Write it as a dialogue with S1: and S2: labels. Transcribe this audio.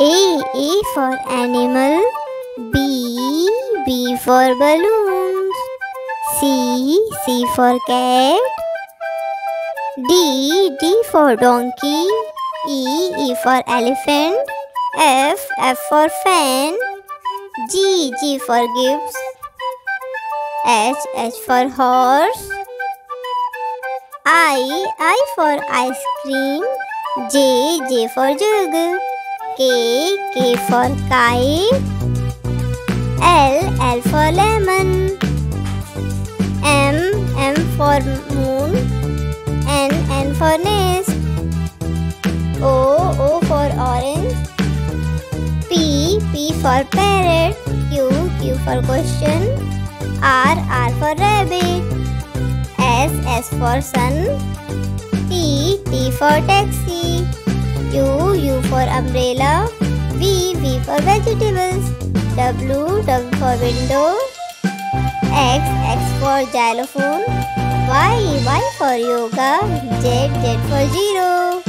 S1: A. A for animal. B. B for balloons. C. C for cat. D. D for donkey. E. E for elephant. F. F for fan. G. G for gifts. H. H for horse. I. I for ice cream. J. J for jug. K. K for kite. L. L for lemon. M. M for moon. N. N for nest. O. O for orange. P. P for parrot. Q. Q for question. R. R for rabbit. S. S for sun. T. T for taxi. For umbrella. V. V for vegetables. W. W for window. X. X for xylophone. Y. Y for yoga. Z. Z for zero.